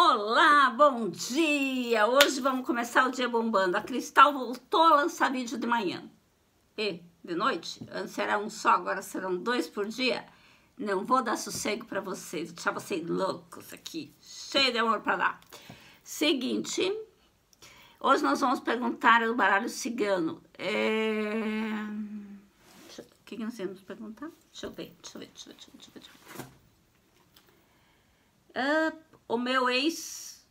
Olá, bom dia! Hoje vamos começar o dia bombando. A Cristal voltou a lançar vídeo de manhã. E de noite? Antes era um só, agora serão dois por dia. Não vou dar sossego para vocês, deixar vocês loucos aqui, cheio de amor para dar. Seguinte, hoje nós vamos perguntar o baralho cigano. É... O que, que nós vamos perguntar? Deixa eu ver, deixa eu ver, deixa eu ver, deixa eu ver. Deixa eu ver. Uh, o meu ex,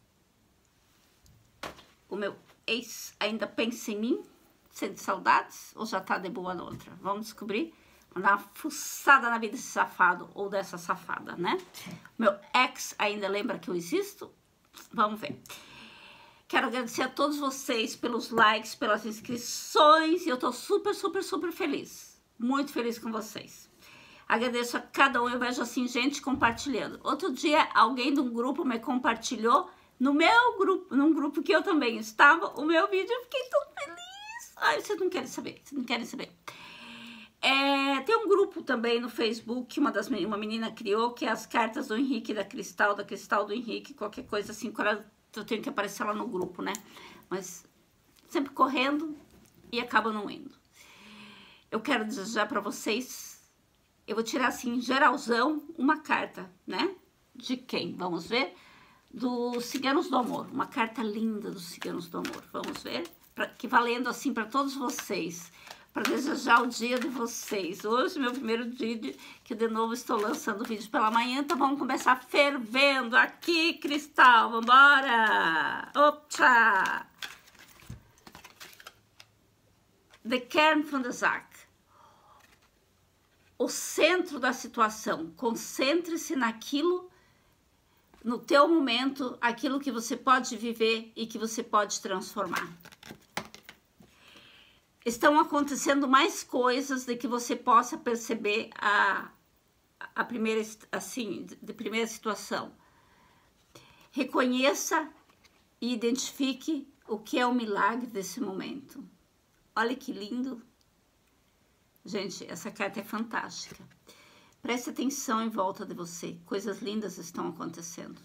o meu ex ainda pensa em mim, sente saudades ou já tá de boa noutra? Vamos descobrir. Dar uma fuçada na vida desse safado ou dessa safada, né? Meu ex ainda lembra que eu existo? Vamos ver. Quero agradecer a todos vocês pelos likes, pelas inscrições e eu tô super, super, super feliz. Muito feliz com vocês. Agradeço a cada um, eu vejo assim gente compartilhando. Outro dia alguém de um grupo me compartilhou no meu grupo, num grupo que eu também estava, o meu vídeo, eu fiquei tão feliz. Ai, vocês não querem saber, vocês não querem saber. É, tem um grupo também no Facebook uma, das, uma menina criou, que é as cartas do Henrique da Cristal, da Cristal do Henrique, qualquer coisa assim, eu tenho que aparecer lá no grupo, né? Mas sempre correndo e acaba não indo. Eu quero desejar para vocês eu vou tirar assim, geralzão, uma carta, né? De quem? Vamos ver? Dos Ciganos do Amor. Uma carta linda dos Ciganos do Amor. Vamos ver? Pra, que valendo assim para todos vocês. Para desejar o dia de vocês. Hoje, meu primeiro dia que de novo estou lançando vídeo pela manhã. Então vamos começar fervendo aqui, Cristal. Vambora! Opa! The Kern from the Zack o centro da situação. Concentre-se naquilo, no teu momento, aquilo que você pode viver e que você pode transformar. Estão acontecendo mais coisas de que você possa perceber a, a primeira, assim, de primeira situação. Reconheça e identifique o que é o milagre desse momento. Olha que lindo Gente, essa carta é fantástica. Preste atenção em volta de você. Coisas lindas estão acontecendo.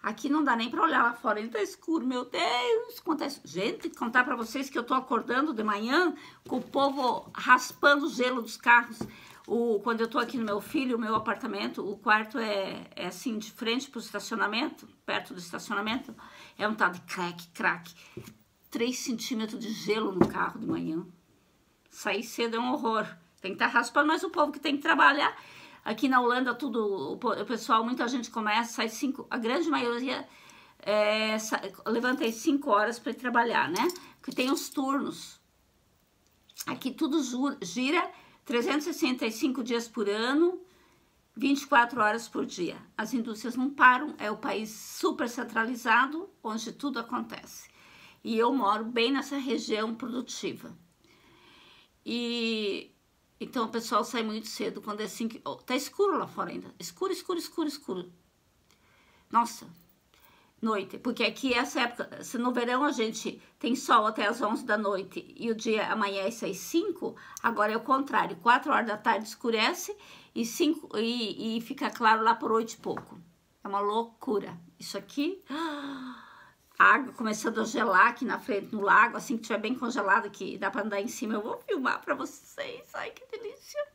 Aqui não dá nem para olhar lá fora, ele tá escuro, meu Deus, acontece. Gente, contar para vocês que eu tô acordando de manhã com o povo raspando o gelo dos carros. O, quando eu tô aqui no meu filho, o meu apartamento, o quarto é, é assim, de frente pro estacionamento, perto do estacionamento, é um tal de crack, crack. 3 centímetros de gelo no carro de manhã. Sair cedo é um horror. Tem que estar tá raspando, mas o povo que tem que trabalhar. Aqui na Holanda, tudo, o pessoal, muita gente começa, sai cinco, a grande maioria é, levanta às 5 horas para trabalhar, né? Porque tem os turnos. Aqui tudo gira 365 dias por ano, 24 horas por dia. As indústrias não param, é o país super centralizado, onde tudo acontece. E eu moro bem nessa região produtiva. E então o pessoal sai muito cedo quando é assim que oh, tá escuro lá fora ainda. Escuro, escuro, escuro, escuro. Nossa. Noite, porque aqui essa época, se no verão a gente tem sol até as 11 da noite e o dia amanhece às 5, agora é o contrário, 4 horas da tarde escurece e, 5, e, e fica claro lá por 8 e pouco. É uma loucura. Isso aqui. Ah, água começando a gelar aqui na frente no lago, assim que tiver bem congelado, que dá para andar em cima, eu vou filmar para vocês. Ai, que delícia.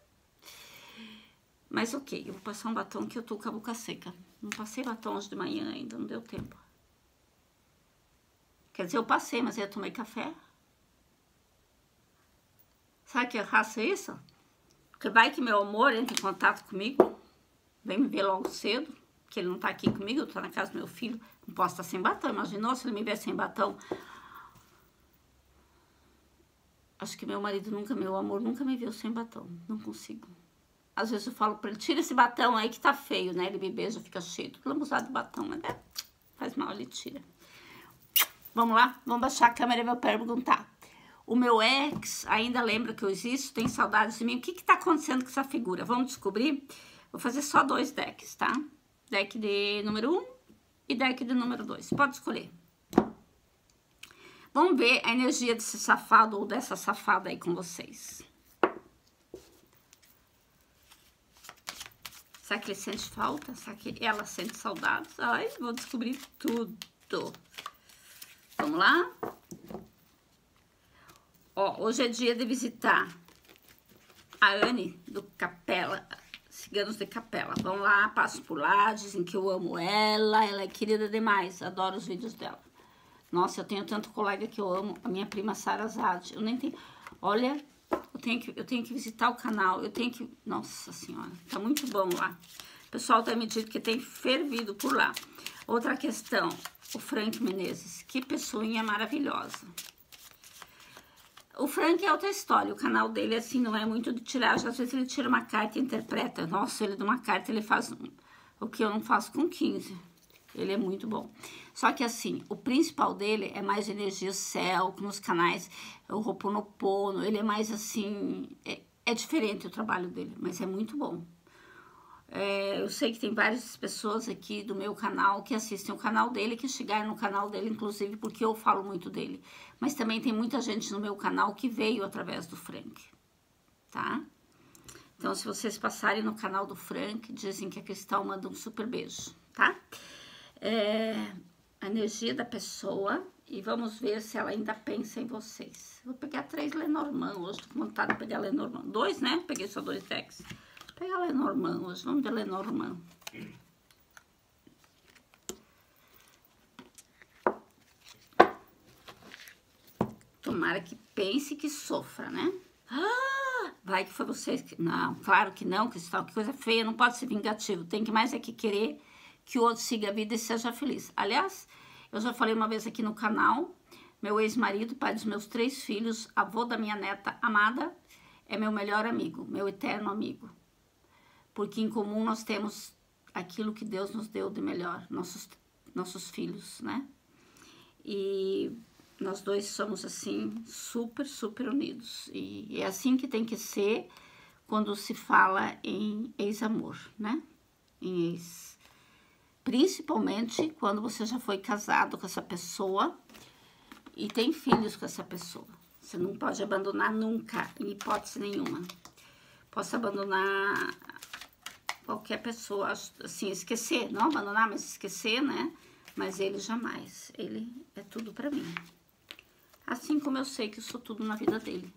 Mas ok, eu vou passar um batom que eu tô com a boca seca. Não passei batom hoje de manhã ainda, não deu tempo. Quer dizer, eu passei, mas eu tomei café. Sabe que raça é isso? Porque vai que meu amor entra em contato comigo, vem me ver logo cedo, que ele não tá aqui comigo, eu tô na casa do meu filho. Não posso estar sem batom. Imaginou se ele me ver sem batom? Acho que meu marido nunca, meu amor, nunca me viu sem batom. Não consigo. Às vezes eu falo pra ele, tira esse batom aí que tá feio, né? Ele me beija, fica cheio, tudo lambuzado de batom, mas é, faz mal, ele tira. Vamos lá? Vamos baixar a câmera e eu perguntar. O meu ex ainda lembra que eu existo, tem saudades de mim. O que que tá acontecendo com essa figura? Vamos descobrir? Vou fazer só dois decks, tá? Deck de número 1 um e deck do número 2. Pode escolher. Vamos ver a energia desse safado ou dessa safada aí com vocês. Será que ele sente falta? Será que ela sente saudades? Ai, vou descobrir tudo. Vamos lá? Ó, hoje é dia de visitar a Anne do Capela, Ciganos de Capela. Vão lá, passo por lá, dizem que eu amo ela, ela é querida demais, adoro os vídeos dela. Nossa, eu tenho tanto colega que eu amo, a minha prima Sara Zad. Eu nem tenho. Olha, eu tenho, que, eu tenho que visitar o canal, eu tenho que. Nossa Senhora, tá muito bom lá. O pessoal tá me dizendo que tem fervido por lá. Outra questão, o Frank Menezes, que pessoinha maravilhosa. O Frank é outra história, o canal dele, assim, não é muito de tiragem. Às vezes ele tira uma carta e interpreta. Nossa, ele de uma carta, ele faz o que eu não faço com 15. Ele é muito bom. Só que, assim, o principal dele é mais energia céu, nos canais, o Roponopono. Ele é mais, assim, é, é diferente o trabalho dele, mas é muito bom. É, eu sei que tem várias pessoas aqui do meu canal que assistem o canal dele, que chegaram no canal dele, inclusive porque eu falo muito dele. Mas também tem muita gente no meu canal que veio através do Frank, tá? Então, se vocês passarem no canal do Frank, dizem que a Cristal manda um super beijo, tá? É, a energia da pessoa e vamos ver se ela ainda pensa em vocês. Vou pegar três Lenormand hoje, tô com vontade de pegar Lenormand. Dois, né? Peguei só dois decks pegar Lenormand hoje, vamos de Lenormand. Tomara que pense que sofra, né? Ah, vai que foi vocês que... Não, claro que não, Cristal, que coisa feia, não pode ser vingativo. Tem que mais é que querer que o outro siga a vida e seja feliz. Aliás, eu já falei uma vez aqui no canal, meu ex-marido, pai dos meus três filhos, avô da minha neta amada, é meu melhor amigo, meu eterno amigo porque em comum nós temos aquilo que Deus nos deu de melhor, nossos, nossos filhos, né? E nós dois somos assim, super, super unidos. E é assim que tem que ser quando se fala em ex-amor, né? Em ex. Principalmente quando você já foi casado com essa pessoa e tem filhos com essa pessoa. Você não pode abandonar nunca, em hipótese nenhuma. Posso abandonar qualquer pessoa, assim, esquecer, não abandonar, mas esquecer, né? Mas ele jamais, ele é tudo para mim. Assim como eu sei que eu sou tudo na vida dele.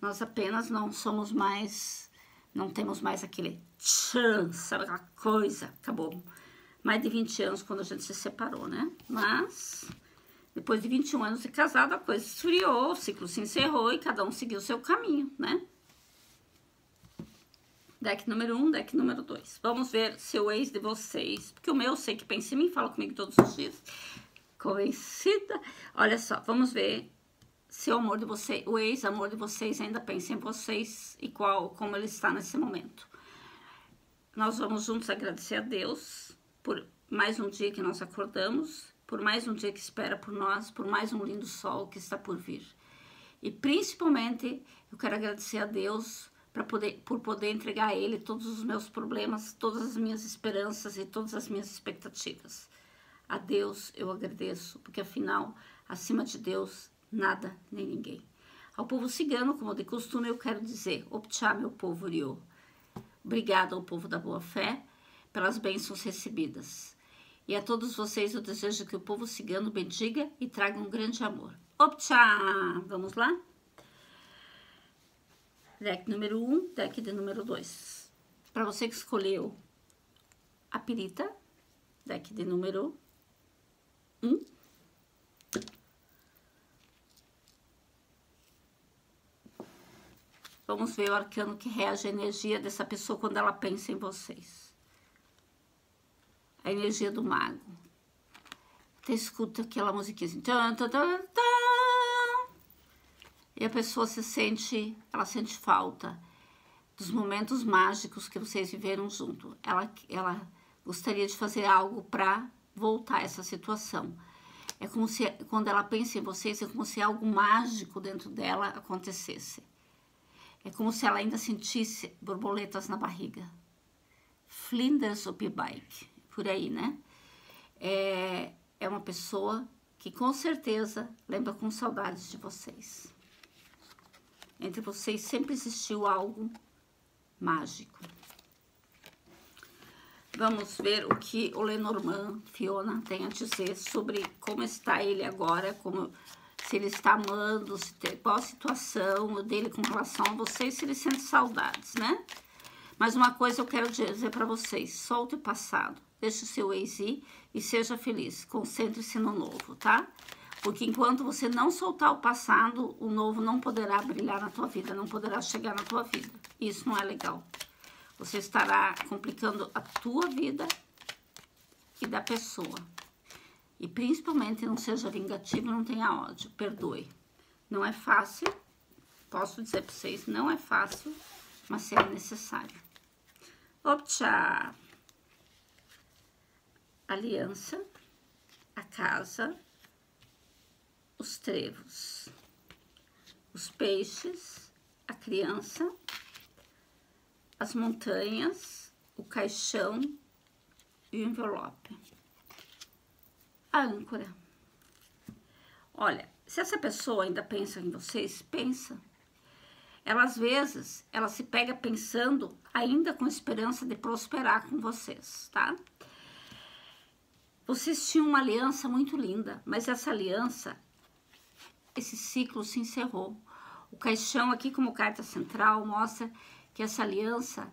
Nós apenas não somos mais, não temos mais aquele chance, aquela coisa, acabou. Mais de 20 anos quando a gente se separou, né? Mas, depois de 21 anos de casado, a coisa esfriou, o ciclo se encerrou e cada um seguiu o seu caminho, né? Deck número 1, um, deck número 2. Vamos ver se o ex de vocês, porque o meu eu sei que pensa em mim, fala comigo todos os dias. Conhecida. Olha só, vamos ver se o amor de vocês, o ex-amor de vocês ainda pensa em vocês e qual, como ele está nesse momento. Nós vamos juntos agradecer a Deus por mais um dia que nós acordamos, por mais um dia que espera por nós, por mais um lindo sol que está por vir. E principalmente, eu quero agradecer a Deus para poder por poder entregar a ele todos os meus problemas, todas as minhas esperanças e todas as minhas expectativas. A Deus eu agradeço, porque afinal, acima de Deus, nada nem ninguém. Ao povo cigano, como de costume, eu quero dizer, Optcha, meu povo Rio. Obrigada ao povo da boa fé pelas bênçãos recebidas. E a todos vocês eu desejo que o povo cigano bendiga e traga um grande amor. Optcha! Vamos lá? Deck número 1, um, deck de número 2. Para você que escolheu a pirita, deck de número 1. Um. Vamos ver o arcano que reage à energia dessa pessoa quando ela pensa em vocês. A energia do mago. Você escuta aquela musiquinha assim. E a pessoa se sente, ela sente falta dos momentos mágicos que vocês viveram junto. Ela, ela gostaria de fazer algo para voltar essa situação. É como se, quando ela pensa em vocês, é como se algo mágico dentro dela acontecesse. É como se ela ainda sentisse borboletas na barriga. Flinders up bike, por aí, né? É, é uma pessoa que com certeza lembra com saudades de vocês. Entre vocês sempre existiu algo mágico. Vamos ver o que o Lenormand, Fiona, tem a dizer sobre como está ele agora, como se ele está amando, se tem, qual a situação dele com relação a vocês, se ele sente saudades, né? Mas uma coisa eu quero dizer para vocês, solte o passado, deixe o seu ex ir e seja feliz, concentre-se no novo, tá? Porque enquanto você não soltar o passado, o novo não poderá brilhar na tua vida, não poderá chegar na tua vida. Isso não é legal. Você estará complicando a tua vida e da pessoa. E principalmente não seja vingativo, não tenha ódio, perdoe. Não é fácil, posso dizer para vocês, não é fácil, mas será necessário. Optcha! Aliança, a casa, os trevos, os peixes, a criança, as montanhas, o caixão e o envelope. A âncora. Olha, se essa pessoa ainda pensa em vocês, pensa. Ela às vezes, ela se pega pensando ainda com esperança de prosperar com vocês, tá? Vocês tinham uma aliança muito linda, mas essa aliança, esse ciclo se encerrou. O caixão aqui como carta central mostra que essa aliança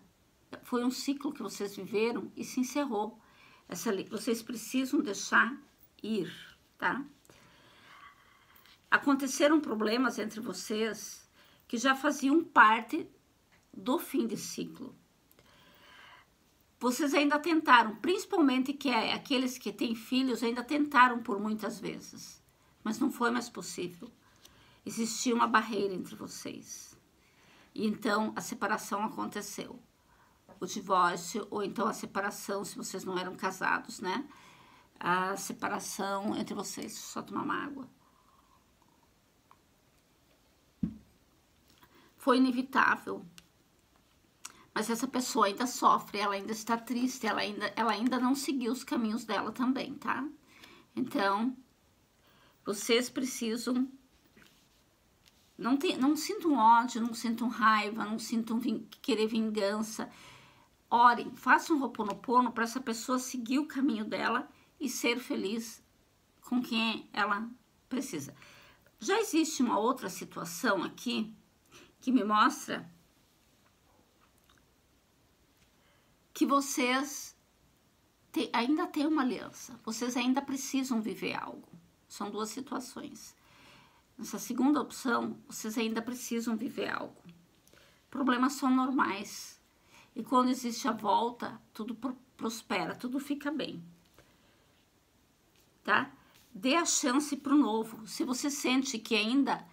foi um ciclo que vocês viveram e se encerrou. Essa, vocês precisam deixar ir, tá? Aconteceram problemas entre vocês que já faziam parte do fim de ciclo. Vocês ainda tentaram, principalmente que é, aqueles que têm filhos ainda tentaram por muitas vezes, mas não foi mais possível. Existia uma barreira entre vocês. E então a separação aconteceu. O divórcio, ou então a separação, se vocês não eram casados, né? A separação entre vocês, só tomar uma água. Foi inevitável. Mas essa pessoa ainda sofre, ela ainda está triste, ela ainda, ela ainda não seguiu os caminhos dela também, tá? Então, vocês precisam não, tem, não sintam ódio, não sintam raiva, não sintam querer vingança. Orem, façam um roponopono para essa pessoa seguir o caminho dela e ser feliz com quem ela precisa. Já existe uma outra situação aqui que me mostra que vocês te, ainda têm uma aliança, vocês ainda precisam viver algo. São duas situações. Nessa segunda opção, vocês ainda precisam viver algo. Problemas são normais. E quando existe a volta, tudo prospera, tudo fica bem. Tá? Dê a chance para o novo. Se você sente que ainda,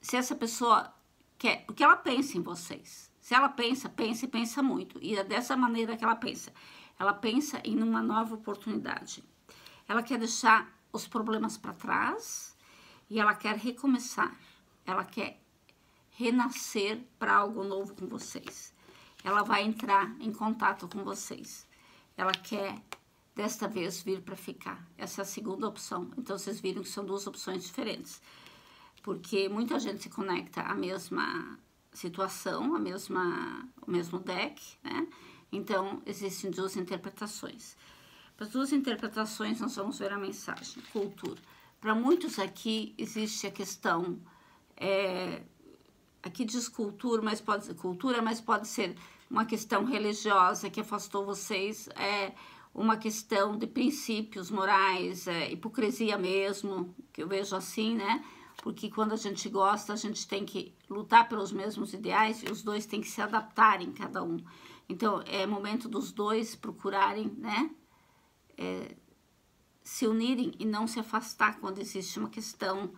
se essa pessoa quer, porque ela pensa em vocês. Se ela pensa, pensa e pensa muito. E é dessa maneira que ela pensa. Ela pensa em uma nova oportunidade. Ela quer deixar os problemas para trás e ela quer recomeçar, ela quer renascer para algo novo com vocês. Ela vai entrar em contato com vocês. Ela quer desta vez vir para ficar. Essa é a segunda opção. Então vocês viram que são duas opções diferentes. Porque muita gente se conecta à mesma situação, a mesma, o mesmo deck, né? Então existem duas interpretações. Para as duas interpretações, nós vamos ver a mensagem: cultura. Para muitos aqui existe a questão, é, aqui diz cultura, mas pode ser cultura, mas pode ser uma questão religiosa que afastou vocês, é uma questão de princípios morais, é, hipocrisia mesmo, que eu vejo assim, né? Porque quando a gente gosta, a gente tem que lutar pelos mesmos ideais e os dois têm que se adaptarem, cada um. Então, é momento dos dois procurarem, né? É, se unirem e não se afastar quando existe uma questão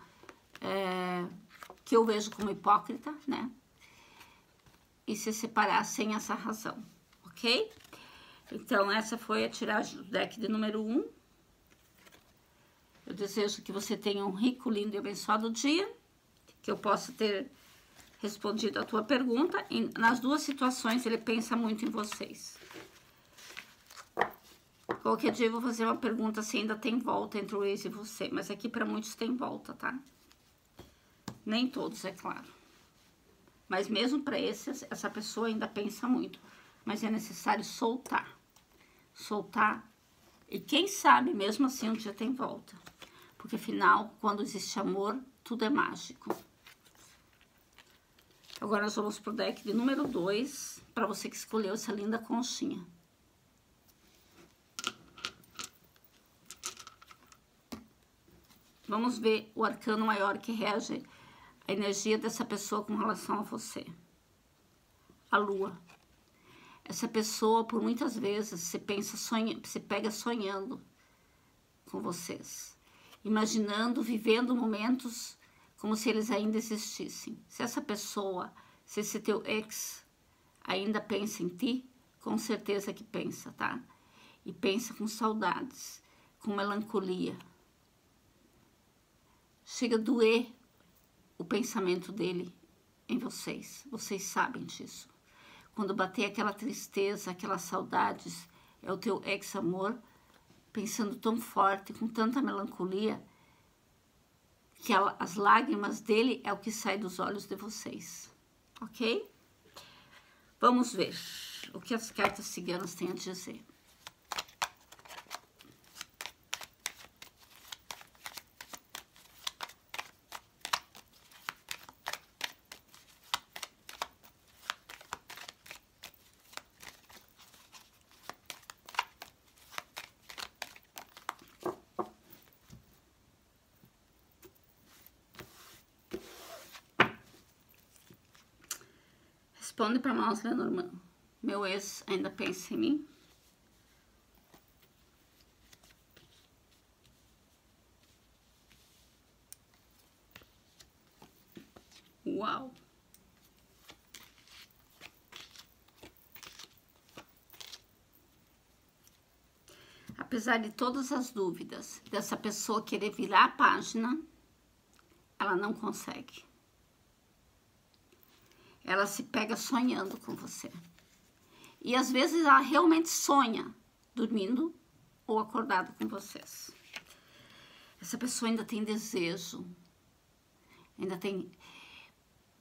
é, que eu vejo como hipócrita, né? E se separar sem essa razão, ok? Então, essa foi a tiragem do deck de número 1. Um. Eu desejo que você tenha um rico, lindo e abençoado dia, que eu possa ter respondido a tua pergunta. E nas duas situações, ele pensa muito em vocês. Qualquer dia eu vou fazer uma pergunta se ainda tem volta entre o ex e você, mas aqui para muitos tem volta, tá? Nem todos, é claro. Mas mesmo para esses, essa pessoa ainda pensa muito, mas é necessário soltar. soltar. E quem sabe, mesmo assim, um dia tem volta. Porque afinal, quando existe amor, tudo é mágico. Agora nós vamos pro deck de número 2, para você que escolheu essa linda conchinha. Vamos ver o arcano maior que rege a energia dessa pessoa com relação a você. A lua. Essa pessoa, por muitas vezes, se pensa sonha, se pega sonhando com vocês, imaginando, vivendo momentos como se eles ainda existissem. Se essa pessoa, se esse teu ex ainda pensa em ti, com certeza que pensa, tá? E pensa com saudades, com melancolia. Chega a doer o pensamento dele em vocês. Vocês sabem disso. Quando bater aquela tristeza, aquelas saudades, é o teu ex-amor pensando tão forte, com tanta melancolia, que as lágrimas dele é o que sai dos olhos de vocês. Ok? Vamos ver o que as cartas ciganas têm a dizer. Responde para nós, Lenormand. Meu ex ainda pensa em mim? Uau! Apesar de todas as dúvidas dessa pessoa querer virar a página, ela não consegue ela se pega sonhando com você. E às vezes ela realmente sonha dormindo ou acordado com vocês. Essa pessoa ainda tem desejo, ainda tem,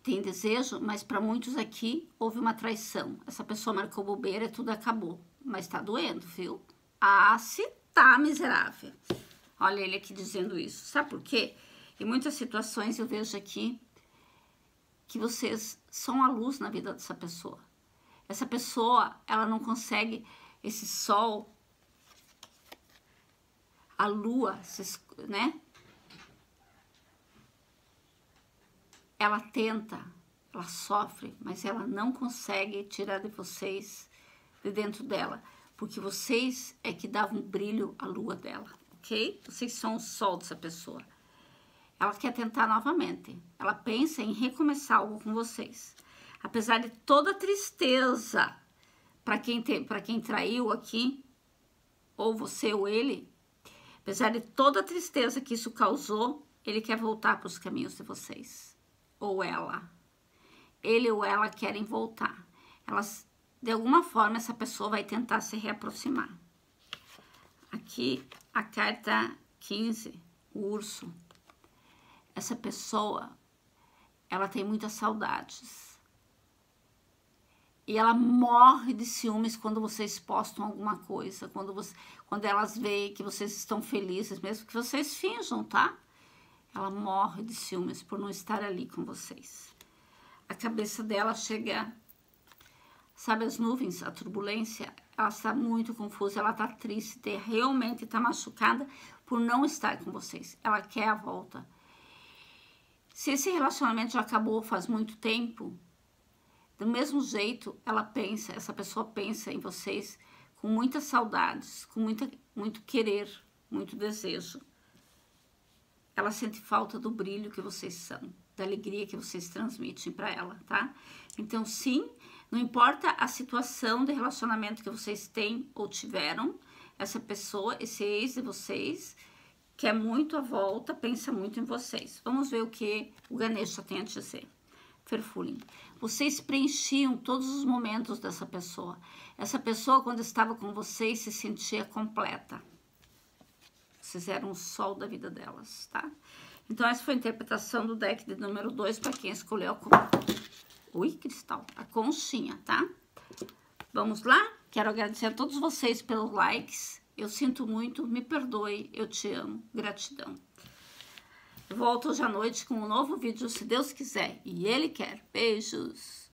tem desejo, mas para muitos aqui houve uma traição. Essa pessoa marcou bobeira e tudo acabou. Mas tá doendo, viu? Ah, se tá miserável. Olha ele aqui dizendo isso. Sabe por quê? Em muitas situações eu vejo aqui que vocês são a luz na vida dessa pessoa. Essa pessoa, ela não consegue esse sol, a lua, né? Ela tenta, ela sofre, mas ela não consegue tirar de vocês de dentro dela, porque vocês é que davam brilho à lua dela, ok? Vocês são o sol dessa pessoa ela quer tentar novamente. Ela pensa em recomeçar algo com vocês. Apesar de toda a tristeza para quem, para quem traiu aqui, ou você ou ele, apesar de toda a tristeza que isso causou, ele quer voltar para os caminhos de vocês. Ou ela. Ele ou ela querem voltar. Elas, de alguma forma, essa pessoa vai tentar se reaproximar. Aqui, a carta 15, o urso essa pessoa, ela tem muitas saudades. E ela morre de ciúmes quando vocês postam alguma coisa, quando, você, quando elas veem que vocês estão felizes, mesmo que vocês finjam, tá? Ela morre de ciúmes por não estar ali com vocês. A cabeça dela chega, sabe as nuvens, a turbulência, ela está muito confusa, ela está triste, realmente está machucada por não estar com vocês. Ela quer a volta. Se esse relacionamento já acabou faz muito tempo, do mesmo jeito ela pensa, essa pessoa pensa em vocês com muitas saudades, com muita, muito querer, muito desejo. Ela sente falta do brilho que vocês são, da alegria que vocês transmitem para ela, tá? Então, sim, não importa a situação de relacionamento que vocês têm ou tiveram, essa pessoa, esse ex de vocês, quer muito a volta, pensa muito em vocês. Vamos ver o que o Ganesha tem a dizer. Ferfulim. Vocês preenchiam todos os momentos dessa pessoa. Essa pessoa, quando estava com vocês, se sentia completa. Vocês eram o sol da vida delas, tá? Então, essa foi a interpretação do deck de número 2 para quem escolheu a... Ui, cristal. A conchinha, tá? Vamos lá? Quero agradecer a todos vocês pelos likes. Eu sinto muito, me perdoe, eu te amo. Gratidão. Volto hoje à noite com um novo vídeo, se Deus quiser e Ele quer. Beijos!